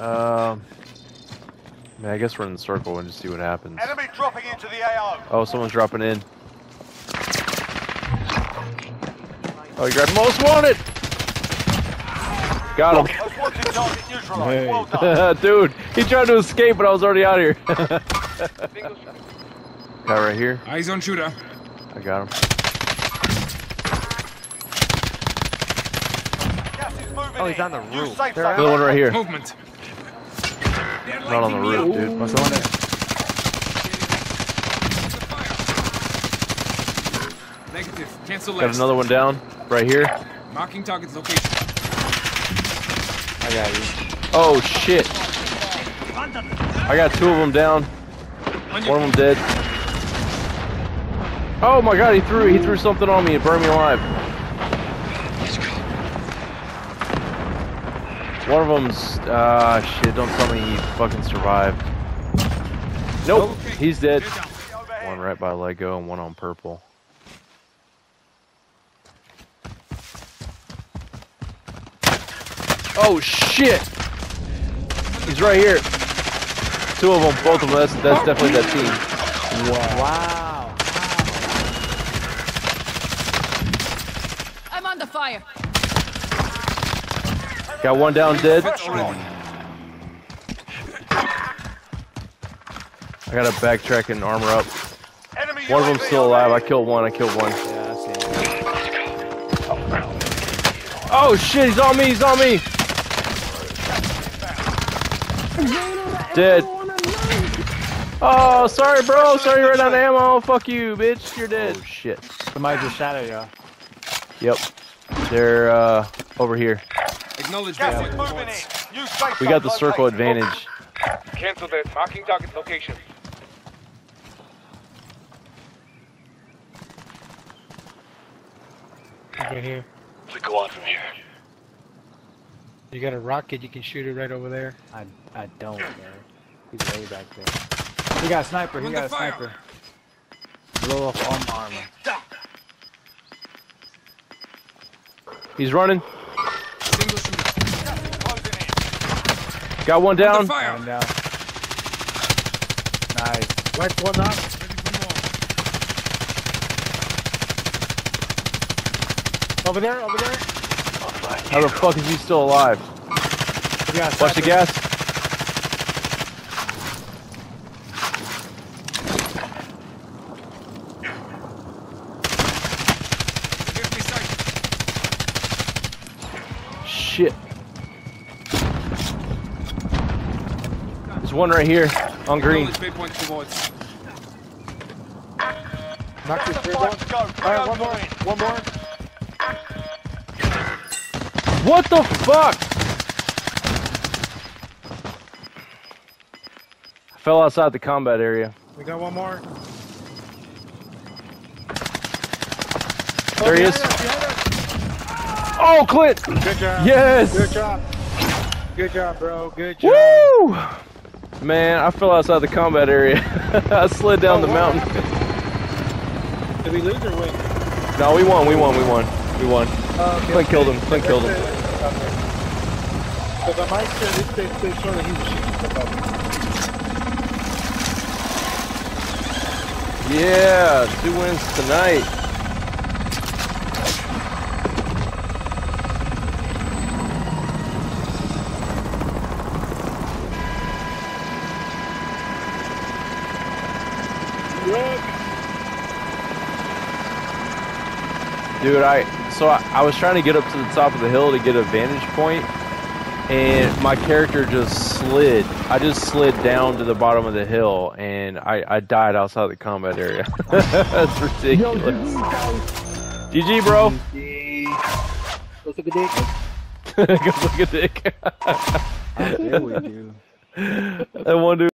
Um, man, I guess we're in the circle and just see what happens. Enemy dropping into the AO. Oh, someone's dropping in. Oh, you got most wanted. Got him. Most wanted target neutralized. Hey. Well. Dude, he tried to escape, but I was already out here. Guy right here. Eyes on shooter. I got him. Gas is moving Oh, he's on the roof. safe They're zone. Another one right here. Movement. Not on the roof, dude. What's one there? Negative. Cancel Got another one down. Right here. Marking target's location. I got you. Oh, shit. I got two of them down. One of them dead. Oh my god, he threw he threw something on me. It burned me alive. One of them's ah shit. Don't tell me he fucking survived. Nope, he's dead. Get down. Overhead. One right by Lego and one on purple. Oh shit! He's right here. Two of them, both of them. That's, that's definitely that team. Wow. I'm on the fire. Got one down dead. I gotta backtrack and armor up. One of them's still alive. I killed one. I killed one. Yeah, I see. Oh shit! He's on me. He's on me. Dead. Oh, sorry, bro. Sorry, you ran out of ammo. Fuck you, bitch. You're dead. Oh shit. Somebody just shot at you. Yep. They're uh over here. Acknowledge Gas that. is moving in. Use safe We got the circle location. advantage. Cancel this. Marking target location. Right here. We go on from here. You got a rocket, you can shoot it right over there. I I don't, man. He's way back there. He got a sniper. He got a fire. sniper. Blow off all my armor. He's running. Got one Under down. fire. Down, down. Nice. Wipe one up. Ready for more. Over there, over there. How the fuck is he still alive? He got a Watch the sniper. gas. Give me sight. Shit. One right here on green. Acknowledge waypoint towards. Knock this third one. to go. Alright, one more. One more. What the fuck? I fell outside the combat area. We got one more. There he is. us, behind us. Oh, Clint! Good job. Yes! Good job. Good job, bro. Good job. Woo! Man, I fell outside the combat area. I slid down Oh, the mountain. Did we lose or win? No, we won, we won, we won. We won. Uh, okay, Clint killed okay. him. Clint killed him. Because on my screen, it stays stays showing that he was shooting. Yeah, two wins tonight. Dude, I so I, I was trying to get up to the top of the hill to get a vantage point, and my character just slid. I just slid down to the bottom of the hill, and I, I died outside the combat area. That's ridiculous. GG, bro. Let's look at dick. Go look at Dick. Dare we do? that one dude.